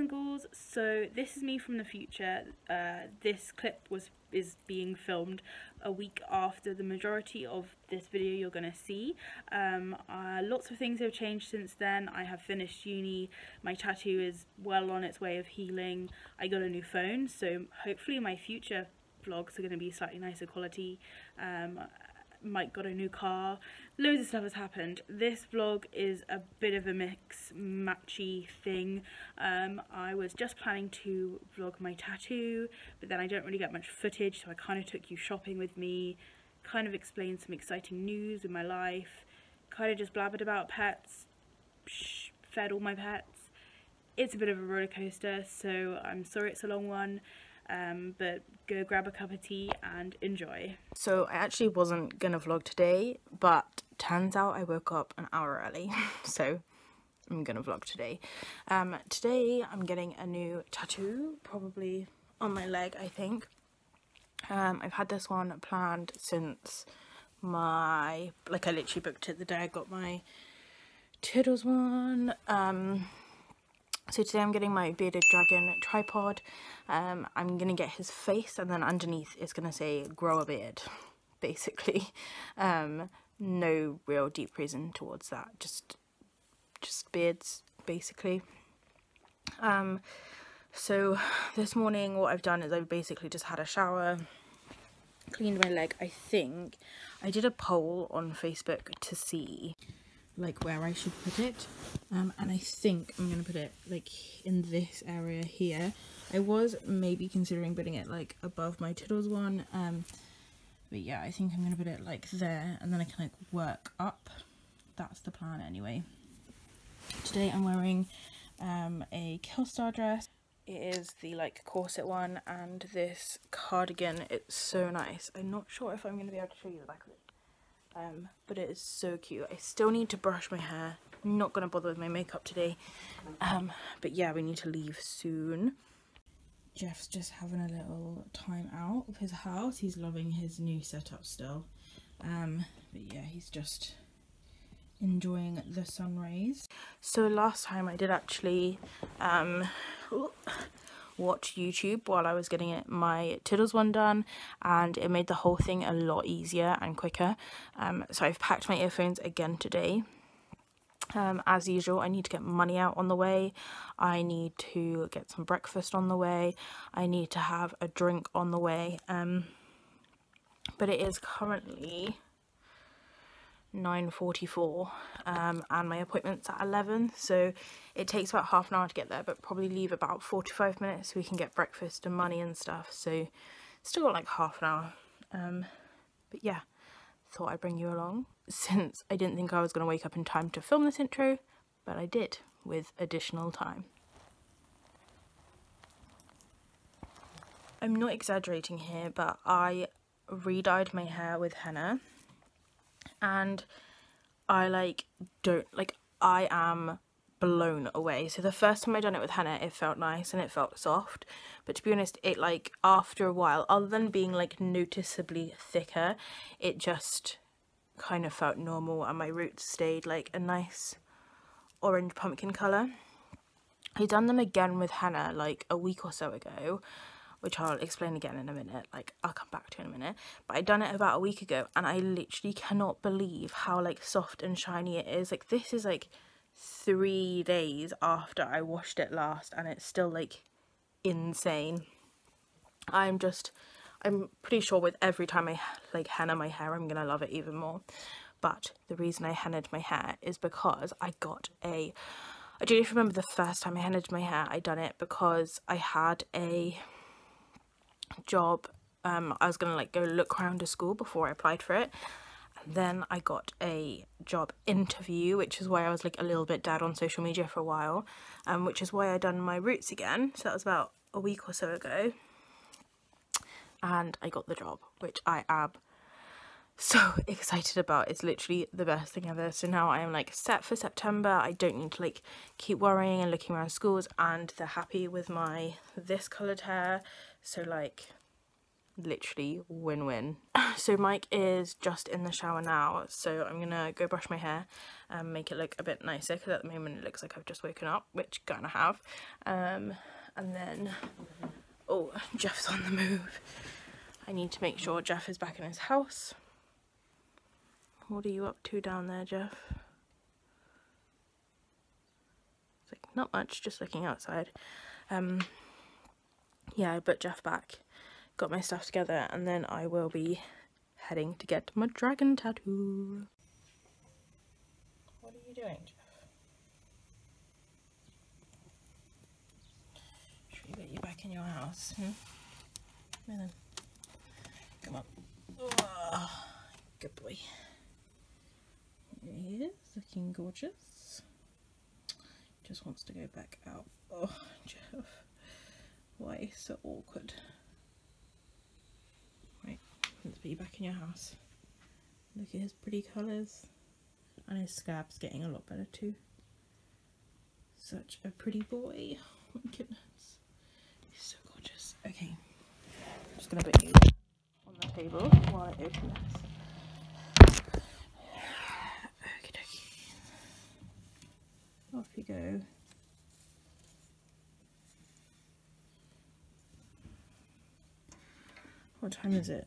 and ghouls, so this is me from the future. Uh, this clip was is being filmed a week after the majority of this video you're going to see. Um, uh, lots of things have changed since then. I have finished uni, my tattoo is well on its way of healing, I got a new phone, so hopefully my future vlogs are going to be slightly nicer quality. Um, Mike got a new car, loads of stuff has happened. This vlog is a bit of a mix matchy thing. Um, I was just planning to vlog my tattoo, but then I don't really get much footage, so I kind of took you shopping with me, kind of explained some exciting news in my life, kind of just blabbered about pets, psh, fed all my pets. It's a bit of a roller coaster, so I'm sorry it's a long one um, but go grab a cup of tea and enjoy. So I actually wasn't gonna vlog today, but turns out I woke up an hour early, so I'm gonna vlog today. Um, today I'm getting a new tattoo, probably on my leg, I think. Um, I've had this one planned since my, like I literally booked it the day I got my Tiddles one. Um, so today I'm getting my bearded dragon tripod. Um, I'm going to get his face and then underneath it's going to say grow a beard, basically. Um, no real deep reason towards that, just just beards, basically. Um, so this morning what I've done is I've basically just had a shower, cleaned my leg, I think. I did a poll on Facebook to see like where I should put it. Um, and I think I'm gonna put it like in this area here. I was maybe considering putting it like above my Tiddles one um, but yeah I think I'm gonna put it like there and then I can like work up. That's the plan anyway. Today I'm wearing um, a Killstar dress. It is the like corset one and this cardigan. It's so nice. I'm not sure if I'm gonna be able to show you the back of it um, but it is so cute. I still need to brush my hair. I'm not going to bother with my makeup today. Um, but yeah, we need to leave soon. Jeff's just having a little time out of his house. He's loving his new setup still. Um, but yeah, he's just enjoying the sun rays. So last time I did actually um, watch YouTube while I was getting my Tiddles one done and it made the whole thing a lot easier and quicker. Um, so I've packed my earphones again today. Um, as usual, I need to get money out on the way. I need to get some breakfast on the way. I need to have a drink on the way. Um, but it is currently 9.44 um, and my appointment's at 11 so it takes about half an hour to get there but probably leave about 45 minutes. So we can get breakfast and money and stuff so still got like half an hour. Um, but yeah thought I'd bring you along since I didn't think I was going to wake up in time to film this intro but I did with additional time. I'm not exaggerating here but I re-dyed my hair with henna and I like don't like I am blown away. So the first time I done it with henna it felt nice and it felt soft. But to be honest it like after a while other than being like noticeably thicker it just kind of felt normal and my roots stayed like a nice orange pumpkin colour. I done them again with henna like a week or so ago which I'll explain again in a minute, like I'll come back to in a minute, but I done it about a week ago and I literally cannot believe how like soft and shiny it is. Like this is like three days after I washed it last and it's still like insane. I'm just, I'm pretty sure with every time I like henna my hair I'm gonna love it even more. But the reason I hennaed my hair is because I got a I don't even remember the first time I hennaed my hair. I done it because I had a job um, I was gonna like go look around a school before I applied for it. And then I got a job interview which is why I was like a little bit dead on social media for a while um, which is why I done my roots again. So that was about a week or so ago. And I got the job which I am so excited about. It's literally the best thing ever. So now I am like set for September. I don't need to like keep worrying and looking around schools. And they're happy with my this coloured hair so like literally win-win so Mike is just in the shower now, so I'm gonna go brush my hair and make it look a bit nicer because at the moment it looks like I've just woken up, which gonna have. Um, and then, oh, Jeff's on the move. I need to make sure Jeff is back in his house. What are you up to down there, Jeff? It's like, not much, just looking outside. Um, yeah, I put Jeff back, got my stuff together, and then I will be heading to get my dragon tattoo. What are you doing, Jeff? Should we get you back in your house? Hmm? Come then. Come on. Oh, good boy. Here he is, looking gorgeous. Just wants to go back out. Oh, Jeff. Why so awkward? Right, let's put you back in your house. Look at his pretty colours. And his scab's getting a lot better too. Such a pretty boy. Oh my goodness. He's so gorgeous. Okay. I'm just gonna put you on the table while I open this. Off you go. What time is it?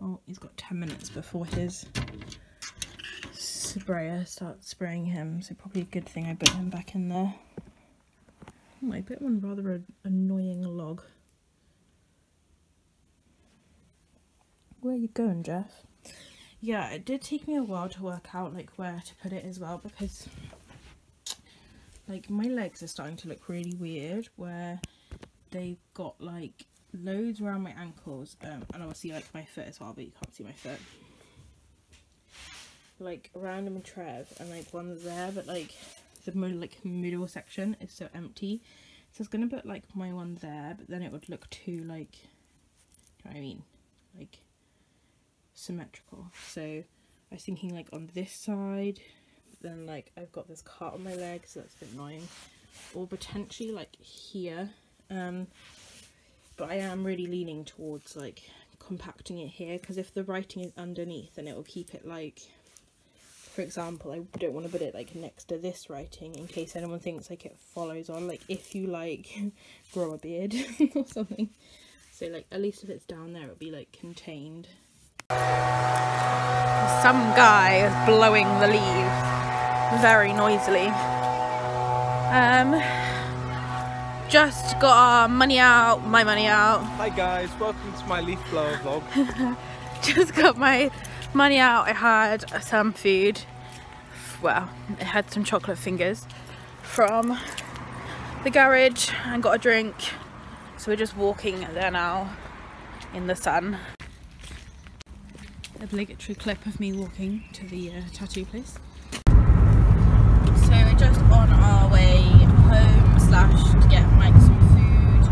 Oh, he's got 10 minutes before his sprayer starts spraying him, so probably a good thing I put him back in there. Oh, I put one rather an annoying log. Where are you going, Jeff? Yeah, it did take me a while to work out like where to put it as well because like my legs are starting to look really weird where they've got like loads around my ankles um, and obviously like my foot as well but you can't see my foot. Like around my trev and like one's there but like the like middle section is so empty. So I was gonna put like my one there but then it would look too like you know what I mean? Like symmetrical. So I was thinking like on this side then like I've got this cut on my leg so that's a bit annoying. Or potentially like here um, but I am really leaning towards like compacting it here because if the writing is underneath then it will keep it like for example I don't want to put it like next to this writing in case anyone thinks like it follows on like if you like grow a beard or something. So like at least if it's down there it'll be like contained. Some guy is blowing the leaves very noisily. Um just got our money out, my money out. Hi guys, welcome to my leaf blower vlog. just got my money out. I had some food. Well, I had some chocolate fingers from the garage and got a drink. So we're just walking there now in the sun. Obligatory clip of me walking to the uh, tattoo place. So we're just on our way home slash to get Mike some food.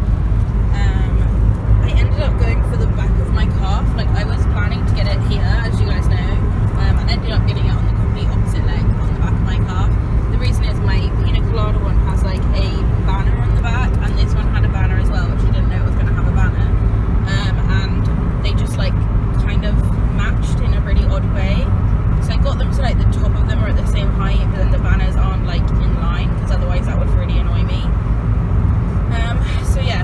Um, I ended up going for the back of my calf. Like I was planning to get it here, as you guys know, um, and ended up getting it on the complete opposite leg on the back of my calf. The reason is my pina colada one has like a banner on the back, and this one had a banner as well, which I didn't know it was going to have a banner. Um, and they just like kind of matched in a really odd way. So I got them so like the top of them are at the same height, but then the banners aren't like in line because otherwise that would really annoy me. Um, so yeah,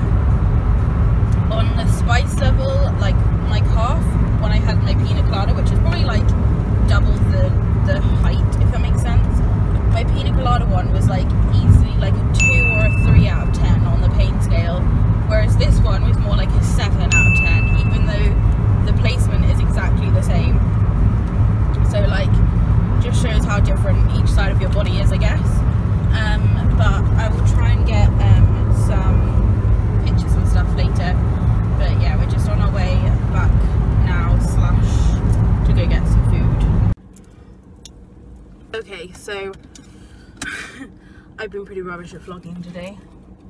on the spice level, like my calf, when I had my pina colada, which is probably like double the, the height, if that makes sense. My pina colada one was like easily like a 2 or a 3 out of 10 on the pain scale, whereas this one was more like a 7 out of 10, even though the placement is exactly the same. So like, just shows how different each side of your body is, I guess. Um, but I will try and get um, some pictures and stuff later. But yeah, we're just on our way back now, slash to go get some food. Okay, so I've been pretty rubbish at vlogging today.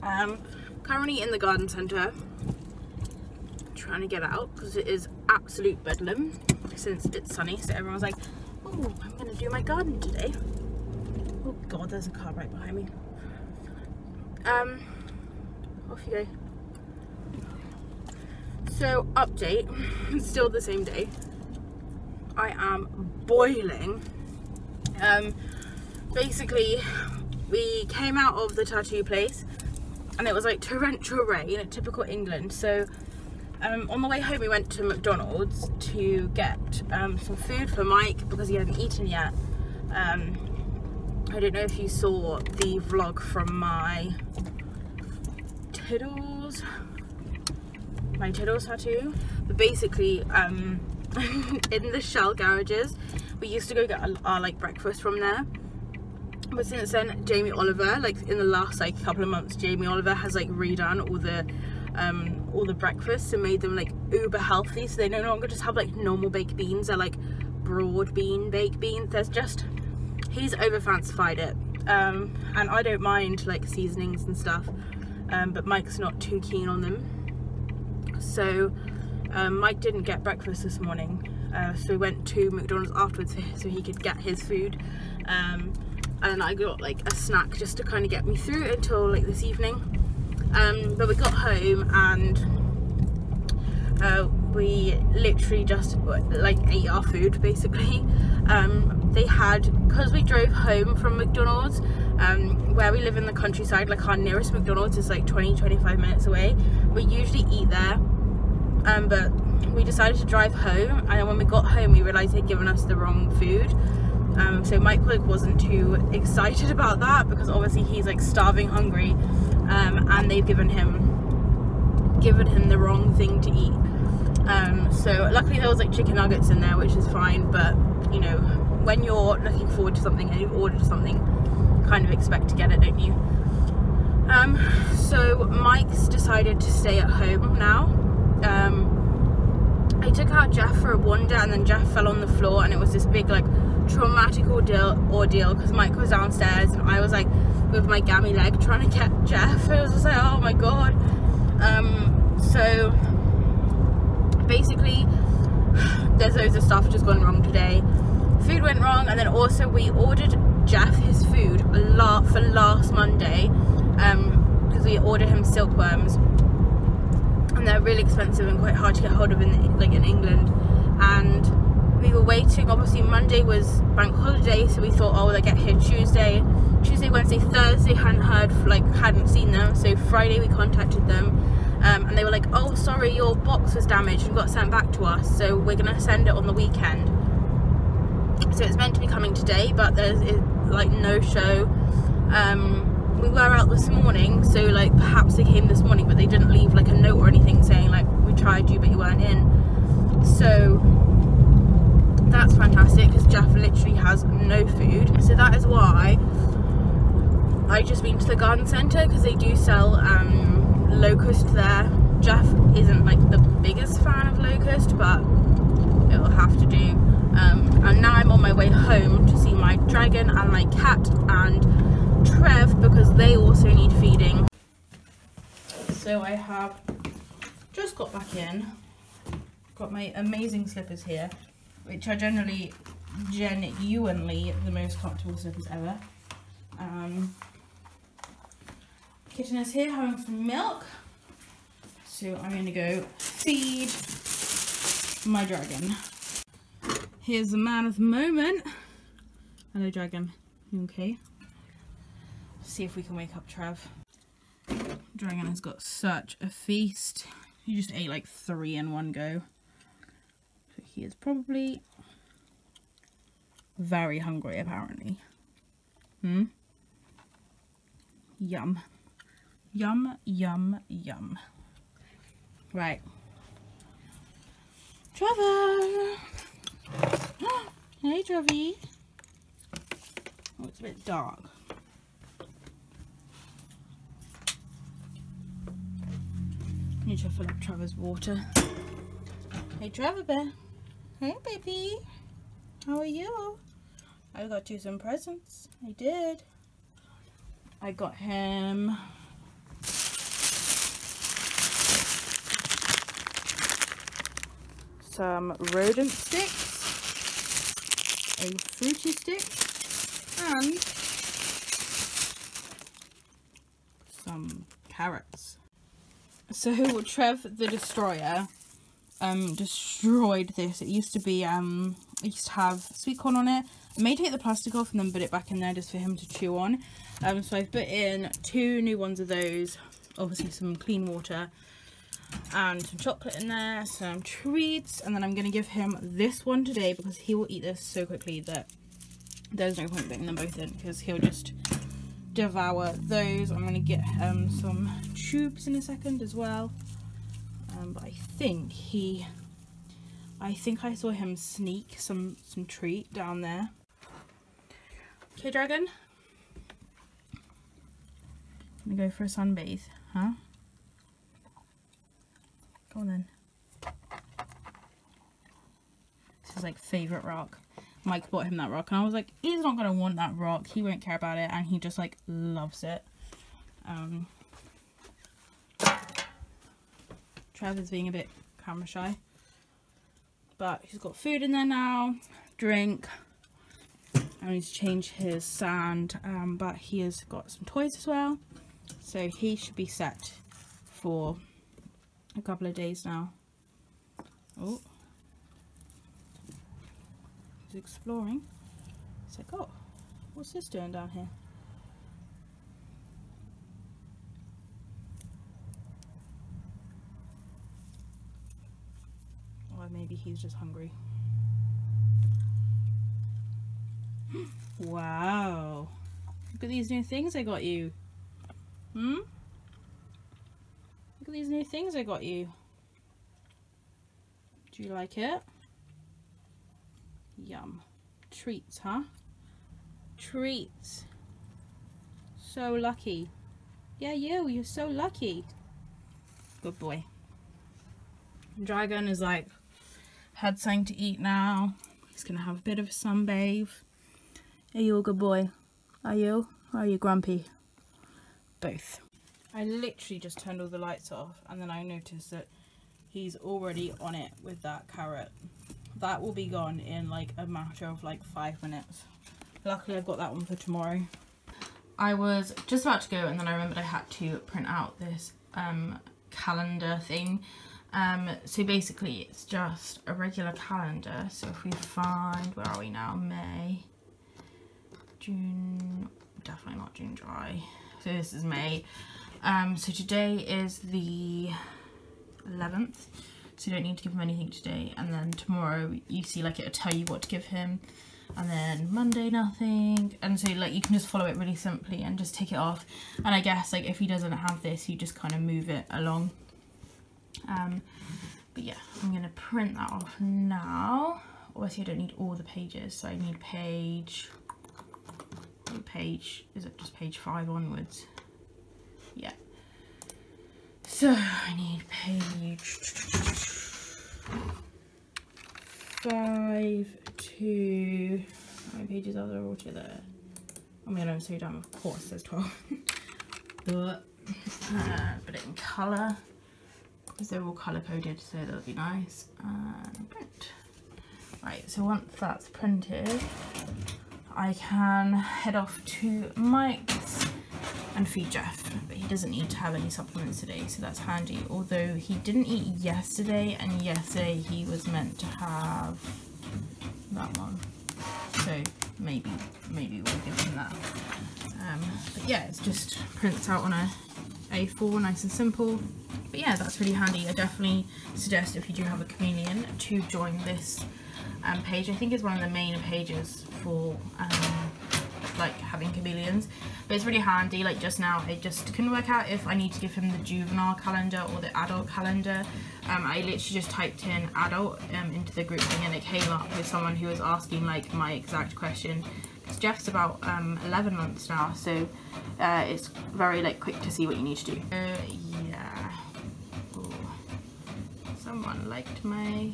Um, currently in the garden centre, trying to get out because it is absolute bedlam since it's sunny. So everyone's like, oh, I'm going to do my garden today. Oh god, there's a car right behind me. Um, off you go. So update, still the same day. I am boiling. Um, basically, we came out of the tattoo place and it was like torrential rain typical England. So um, on the way home we went to McDonald's to get um, some food for Mike because he hadn't eaten yet. Um, I don't know if you saw the vlog from my Tiddles, my Tiddles tattoo, but basically um, in the Shell garages we used to go get our, our like breakfast from there. But since then Jamie Oliver like in the last like couple of months Jamie Oliver has like redone all the um all the breakfasts and made them like uber healthy. So they no longer just have like normal baked beans. They're like broad bean baked beans. There's just he's over fancified it. Um and I don't mind like seasonings and stuff um but Mike's not too keen on them. So um, Mike didn't get breakfast this morning uh, so we went to McDonald's afterwards so he could get his food. Um, and I got like a snack just to kind of get me through until like this evening. Um, but we got home and uh, we literally just like ate our food basically. Um, they had because we drove home from McDonald's um, where we live in the countryside like our nearest McDonald's is like 20-25 minutes away. We usually eat there um, but we decided to drive home and when we got home we realized they'd given us the wrong food. Um, so Mike like wasn't too excited about that because obviously he's like starving hungry um, and they've given him given him the wrong thing to eat. Um, so luckily there was like chicken nuggets in there which is fine but you know when you're looking forward to something and you've ordered something kind of expect to get it don't you? Um, so Mike's decided to stay at home now. Um, I took out Jeff for a wander and then Jeff fell on the floor and it was this big like traumatic ordeal ordeal because Mike was downstairs and I was like with my gammy leg trying to get Jeff. It was just like, oh my god. Um, so basically, there's loads of stuff just gone wrong today. Food went wrong, and then also we ordered Jeff his food a lot for last Monday because um, we ordered him silkworms, and they're really expensive and quite hard to get hold of in like in England, and we were waiting obviously Monday was bank holiday so we thought oh they get here Tuesday. Tuesday Wednesday Thursday hadn't heard like hadn't seen them. So Friday we contacted them um, and they were like oh sorry your box was damaged and got sent back to us so we're gonna send it on the weekend. So it's meant to be coming today but there's like no show. Um, we were out this morning so like perhaps they came this morning but they didn't leave like a note or anything saying like we tried you but you weren't in. So that's fantastic because Jeff literally has no food. So that is why I just been to the garden centre because they do sell um, locust there. Jeff isn't like the biggest fan of locust but it'll have to do. Um, and now I'm on my way home to see my dragon and my cat and Trev because they also need feeding so I have just got back in got my amazing slippers here which are generally genuinely the most comfortable slippers ever. Um, kitten is here having some milk. So I'm going to go feed my dragon. Here's the man of the moment. Hello dragon, you okay? See if we can wake up Trev. Dragon has got such a feast. He just ate like three in one go So he is probably very hungry apparently. Hmm? Yum. Yum, yum, yum. Right. Trevor! hey, Trevi. Oh, it's a bit dark. Need to fill up Trevor's water. Hey, Trevor Bear. Hey, baby. How are you? I got you some presents. I did. I got him some rodent sticks, a fruity stick, and some carrots. So Trev the Destroyer um destroyed this. It used to be um it used to have sweet corn on it. I may take the plastic off and then put it back in there just for him to chew on. Um so I've put in two new ones of those, obviously some clean water and some chocolate in there, some treats, and then I'm gonna give him this one today because he will eat this so quickly that there's no point putting them both in because he'll just devour those. I'm going to get um, some tubes in a second as well. Um, but I think he, I think I saw him sneak some, some treat down there. Okay, Dragon. Gonna go for a sunbathe, huh? Go on then. This is like favourite rock. Mike bought him that rock and I was like, he's not going to want that rock. He won't care about it and he just like loves it. Um, Trevor's being a bit camera shy. But he's got food in there now, drink. I need to change his sand, um, but he has got some toys as well. So he should be set for a couple of days now. Oh exploring. It's like, oh, what's this doing down here? Or maybe he's just hungry. wow. Look at these new things I got you. Hmm? Look at these new things I got you. Do you like it? Yum. Treats, huh? Treats. So lucky. Yeah, you. You're so lucky. Good boy. Dragon is like, had something to eat now. He's going to have a bit of a sunbathe. Are you a good boy? Are you? Or are you grumpy? Both. I literally just turned all the lights off and then I noticed that he's already on it with that carrot that will be gone in like a matter of like five minutes. Luckily I've got that one for tomorrow. I was just about to go and then I remembered I had to print out this um, calendar thing. Um, so basically it's just a regular calendar. So if we find, where are we now? May, June, definitely not June, July. So this is May. Um, so today is the 11th so you don't need to give him anything today. And then tomorrow you see like it'll tell you what to give him. And then Monday nothing. And so like you can just follow it really simply and just take it off. And I guess like if he doesn't have this you just kind of move it along. Um but yeah I'm gonna print that off now. Obviously I don't need all the pages so I need page page? Is it just page five onwards? Yeah so I need page five to how many pages are there altogether? I mean I'm so dumb, of course there's 12. but uh, it in colour because they're all colour coded so that'll be nice. Print. Right, so once that's printed I can head off to Mike's and feed Jeff. But he doesn't need to have any supplements today, so that's handy. Although he didn't eat yesterday, and yesterday he was meant to have that one. So maybe, maybe we'll give him that. Um, but yeah, it's just prints out on a A4, nice and simple. But yeah, that's really handy. I definitely suggest if you do have a chameleon to join this um, page. I think it's one of the main pages for um, like having chameleons. But it's really handy like just now I just couldn't work out if I need to give him the juvenile calendar or the adult calendar. Um, I literally just typed in adult um, into the group thing and it came up with someone who was asking like my exact question. Because Jeff's about um, 11 months now so uh, it's very like quick to see what you need to do. Uh, yeah. Ooh. someone liked my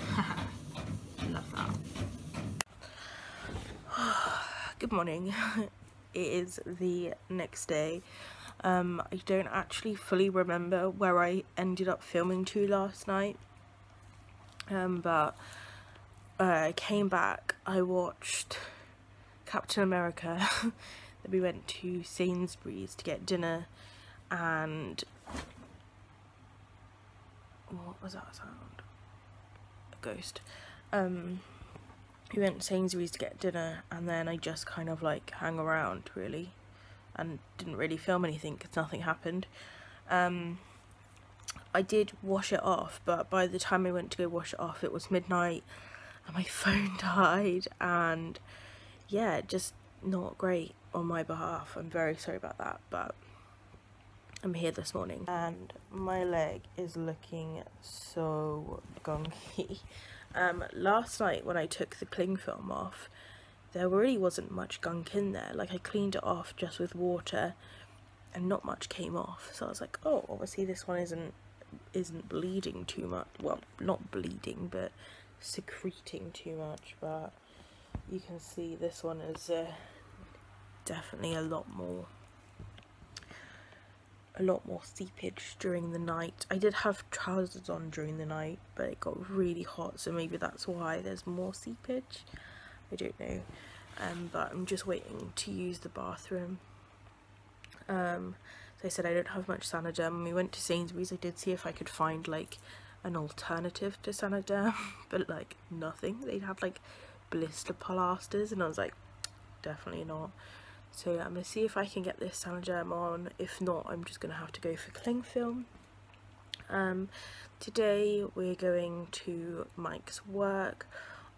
love that good morning. It is the next day. Um, I don't actually fully remember where I ended up filming to last night. Um, but uh, I came back I watched Captain America. Then we went to Sainsbury's to get dinner and what was that sound? A ghost. Um, we went to Sainsbury's to get dinner, and then I just kind of like hang around really, and didn't really film anything because nothing happened. Um, I did wash it off, but by the time I went to go wash it off, it was midnight, and my phone died, and yeah, just not great on my behalf. I'm very sorry about that, but I'm here this morning, and my leg is looking so gunky. Um, last night when I took the cling film off, there really wasn't much gunk in there. Like I cleaned it off just with water, and not much came off. So I was like, oh, obviously this one isn't isn't bleeding too much. Well, not bleeding, but secreting too much. But you can see this one is uh, definitely a lot more a lot more seepage during the night. I did have trousers on during the night, but it got really hot, so maybe that's why there's more seepage. I don't know. Um, but I'm just waiting to use the bathroom. Um, so I said I don't have much Saniderm. When we went to Sainsbury's, I did see if I could find like an alternative to Saniderm, but like nothing. They had like blister plasters, and I was like, definitely not. So I'm going to see if I can get this Saniderm on. If not, I'm just going to have to go for cling film. Um, today we're going to Mike's work.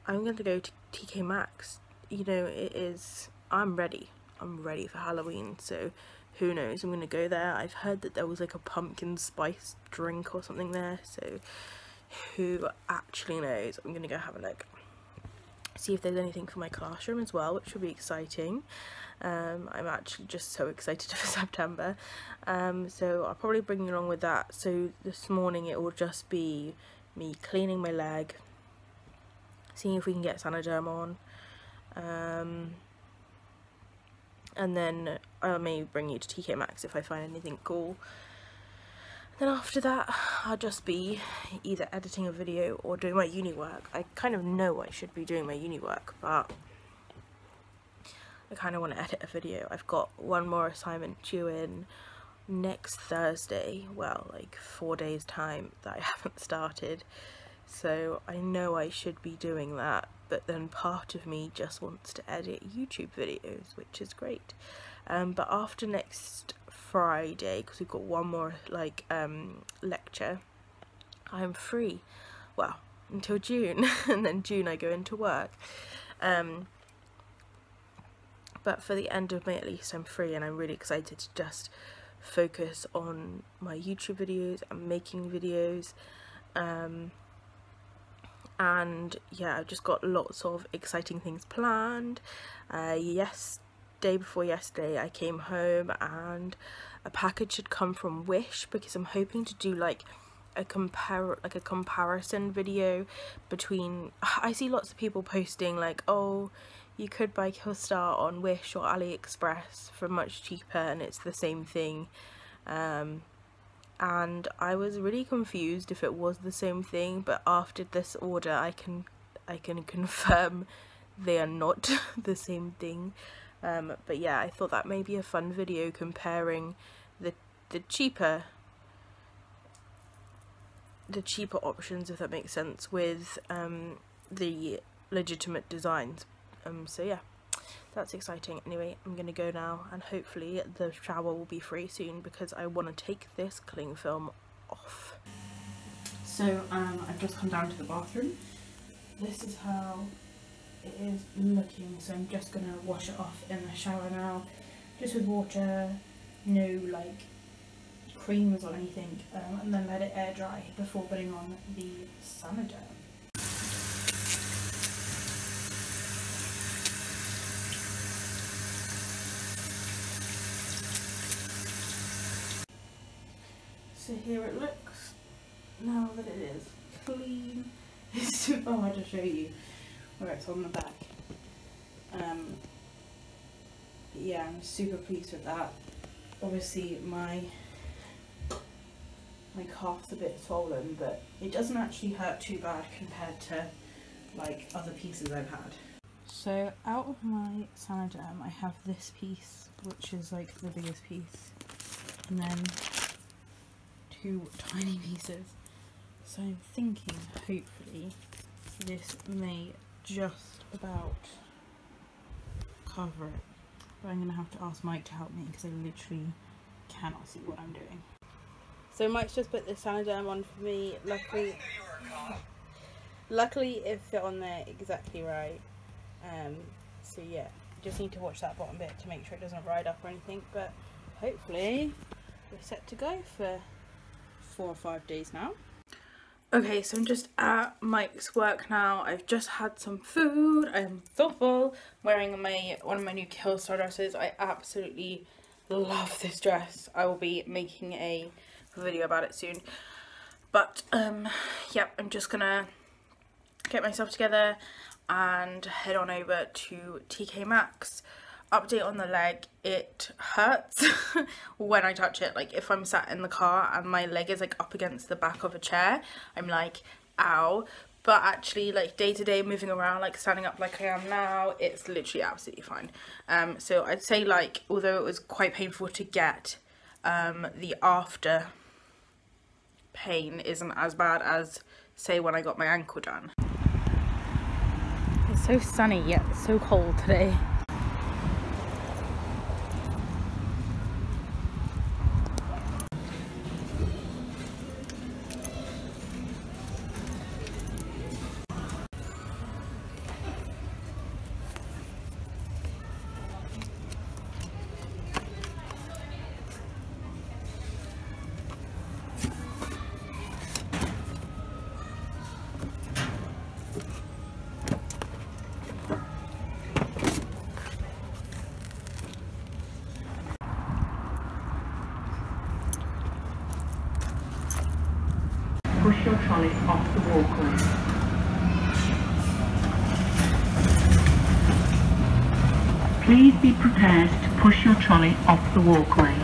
I'm going to go to TK Maxx. You know, it is, I'm ready. I'm ready for Halloween, so who knows, I'm going to go there. I've heard that there was like a pumpkin spice drink or something there, so who actually knows. I'm going to go have a look. See if there's anything for my classroom as well, which will be exciting. Um, I'm actually just so excited for September. Um, so I'll probably bring you along with that. So this morning it will just be me cleaning my leg, seeing if we can get Saniderm on. Um, and then I may bring you to TK Maxx if I find anything cool. Then after that, I'll just be either editing a video or doing my uni work. I kind of know I should be doing my uni work, but I kind of want to edit a video. I've got one more assignment due in next Thursday, well, like four days time that I haven't started. So I know I should be doing that, but then part of me just wants to edit YouTube videos, which is great. Um, but after next Friday, because we've got one more like um, lecture, I'm free. Well, until June, and then June I go into work. Um, but for the end of May at least I'm free and I'm really excited to just focus on my YouTube videos and making videos. Um, and yeah I've just got lots of exciting things planned. Uh, yes day before yesterday I came home and a package had come from Wish because I'm hoping to do like a compare like a comparison video between I see lots of people posting like oh you could buy Killstar on Wish or AliExpress for much cheaper and it's the same thing. Um, and I was really confused if it was the same thing but after this order I can I can confirm they are not the same thing. Um, but yeah I thought that may be a fun video comparing the the cheaper the cheaper options if that makes sense with um, the legitimate designs um, so yeah that's exciting. Anyway I'm gonna go now and hopefully the shower will be free soon because I want to take this cling film off. So um, I've just come down to the bathroom. This is how it is looking so I'm just gonna wash it off in the shower now just with water no like creams or anything um, and then let it air dry before putting on the summer Saniderm So here it looks now that it is clean. It's super hard to show you where it's on the back. Um, yeah, I'm super pleased with that. Obviously my my calf's a bit swollen, but it doesn't actually hurt too bad compared to like other pieces I've had. So out of my Saniderm I have this piece, which is like the biggest piece, and then two tiny pieces. So I'm thinking, hopefully, this may just about cover it. But I'm going to have to ask Mike to help me because I literally cannot see what I'm doing. So Mike's just put the Saniderm on for me. Luckily, luckily it fit on there exactly right. Um, so yeah, just need to watch that bottom bit to make sure it doesn't ride up or anything. But hopefully we're set to go for four or five days now. Okay, so I'm just at Mike's work now. I've just had some food. I'm so full. Wearing my one of my new Killstar dresses. I absolutely love this dress. I will be making a video about it soon. But um, yep, I'm just gonna get myself together and head on over to TK Maxx update on the leg it hurts when I touch it. Like if I'm sat in the car and my leg is like up against the back of a chair I'm like ow. But actually like day to day moving around like standing up like I am now it's literally absolutely fine. Um so I'd say like although it was quite painful to get um the after pain isn't as bad as say when I got my ankle done. It's so sunny yet so cold today trolley off the walkway. Please be prepared to push your trolley off the walkway.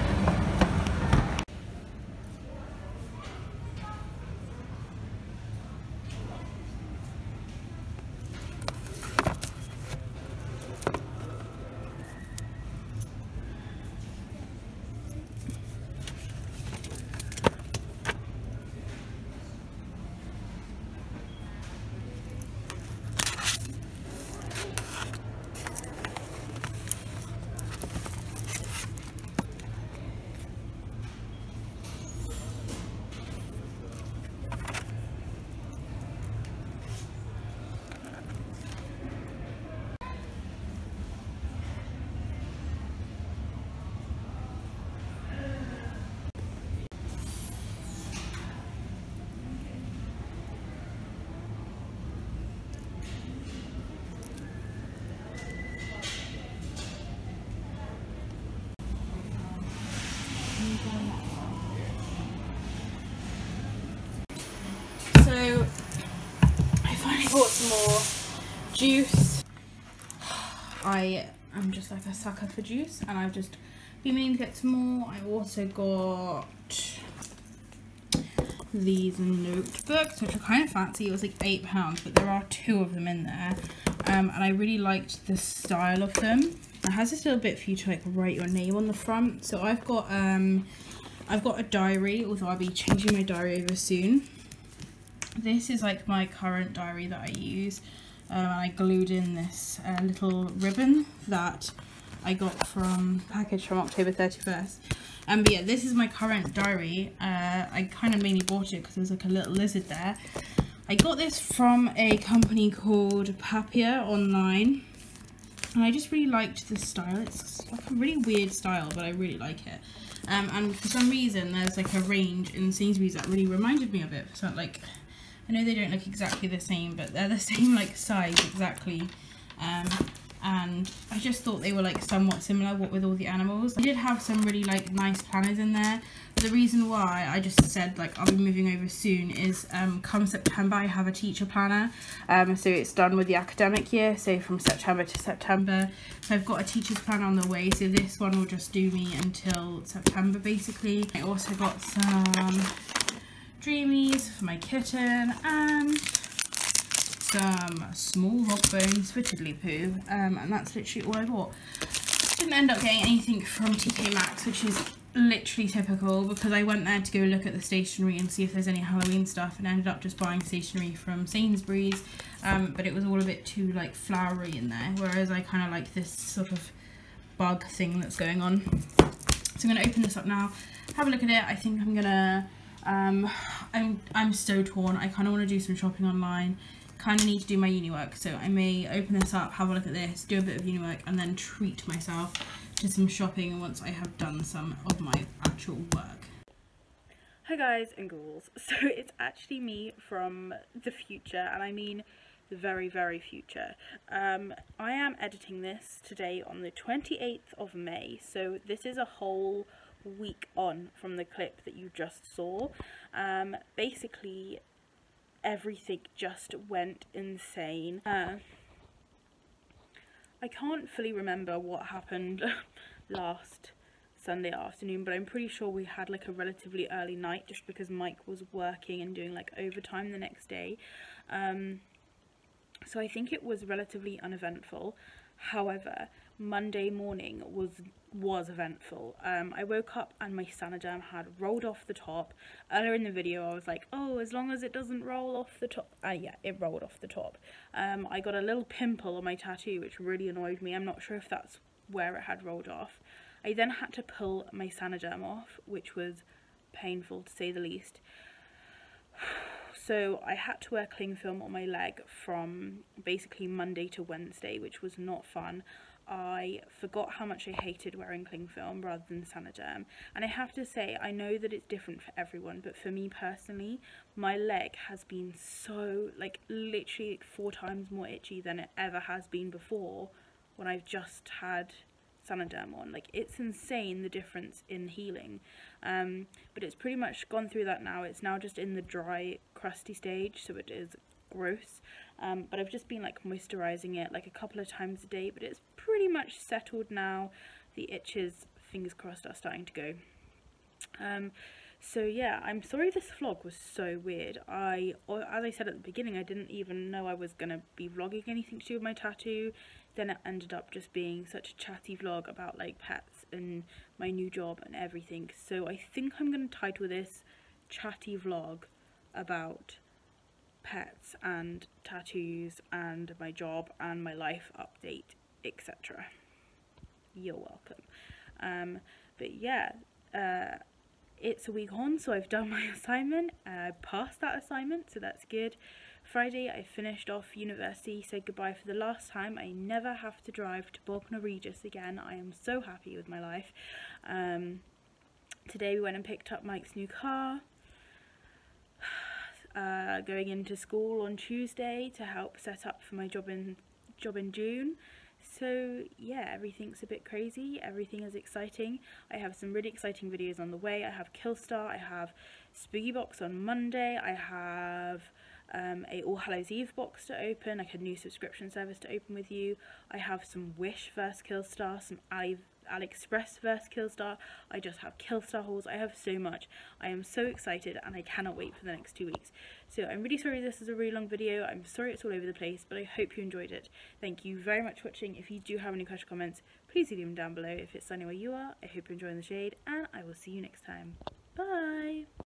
More juice. I am just like a sucker for juice and I've just been meaning to get some more. I also got these notebooks which are kind of fancy. It was like eight pounds but there are two of them in there um, and I really liked the style of them. It has this little bit for you to like write your name on the front. So I've got um, I've got a diary, although I'll be changing my diary over soon this is like my current diary that I use. Um, I glued in this uh, little ribbon that I got from package from October 31st um, but yeah this is my current diary. Uh, I kind of mainly bought it because there's like a little lizard there. I got this from a company called Papier online. And I just really liked the style. It's like a really weird style but I really like it. Um, and for some reason there's like a range in Sainsbury's that really reminded me of it. So like I know they don't look exactly the same, but they're the same like size exactly. Um, and I just thought they were like somewhat similar what with all the animals. I did have some really like nice planners in there. But the reason why I just said like I'll be moving over soon is um, come September I have a teacher planner. Um, so it's done with the academic year, so from September to September. So I've got a teacher's plan on the way, so this one will just do me until September basically. I also got some dreamies for my kitten and some small rock bones for Tiddly um, and that's literally all I bought. Didn't end up getting anything from TK Maxx which is literally typical because I went there to go look at the stationery and see if there's any Halloween stuff and ended up just buying stationery from Sainsbury's um, but it was all a bit too like flowery in there whereas I kind of like this sort of bug thing that's going on. So I'm going to open this up now, have a look at it. I think I'm going to, um, I'm, I'm so torn. I kind of want to do some shopping online kind of need to do my uni work so I may open this up have a look at this do a bit of uni work and then treat myself to some shopping once I have done some of my actual work. Hi guys and ghouls, so it's actually me from the future and I mean the very very future. Um, I am editing this today on the 28th of May so this is a whole week on from the clip that you just saw. Um, basically everything just went insane. Uh, I can't fully remember what happened last Sunday afternoon, but I'm pretty sure we had like a relatively early night just because Mike was working and doing like overtime the next day. Um, so I think it was relatively uneventful. However, Monday morning was was eventful. Um, I woke up and my Saniderm had rolled off the top. Earlier in the video I was like, oh, as long as it doesn't roll off the top. Uh, yeah, it rolled off the top. Um, I got a little pimple on my tattoo which really annoyed me. I'm not sure if that's where it had rolled off. I then had to pull my Saniderm off, which was painful to say the least. So I had to wear cling film on my leg from basically Monday to Wednesday, which was not fun. I forgot how much I hated wearing cling film rather than Saniderm. And I have to say, I know that it's different for everyone, but for me personally, my leg has been so, like, literally four times more itchy than it ever has been before when I've just had Saniderm on. Like, it's insane the difference in healing. Um, but it's pretty much gone through that now. It's now just in the dry, crusty stage, so it is gross. Um, but I've just been like moisturising it like a couple of times a day, but it's pretty much settled now. The itches, fingers crossed, are starting to go. Um, so yeah, I'm sorry this vlog was so weird. I, as I said at the beginning, I didn't even know I was to be vlogging anything to do with my tattoo. Then it ended up just being such a chatty vlog about like pets and my new job and everything. So I think I'm to title this chatty vlog about pets and tattoos and my job and my life update etc you're welcome. Um, but yeah uh, it's a week on so I've done my assignment. I passed that assignment so that's good. Friday I finished off university said goodbye for the last time. I never have to drive to Bognor Regis again. I am so happy with my life. Um, today we went and picked up Mike's new car uh, going into school on Tuesday to help set up for my job in job in June. So yeah, everything's a bit crazy, everything is exciting. I have some really exciting videos on the way. I have Killstar, I have Spooky Box on Monday, I have um, a All Hallows Eve box to open, like a new subscription service to open with you. I have some Wish vs Killstar, some Ali AliExpress vs Killstar. I just have Killstar hauls. I have so much. I am so excited and I cannot wait for the next two weeks. So I'm really sorry this is a really long video. I'm sorry it's all over the place, but I hope you enjoyed it. Thank you very much for watching. If you do have any questions comments, please leave them down below. If it's sunny where you are, I hope you're enjoying the shade and I will see you next time. Bye!